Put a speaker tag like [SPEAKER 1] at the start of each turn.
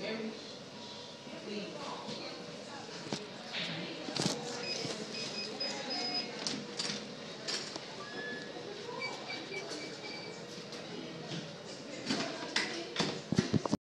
[SPEAKER 1] Mary, please.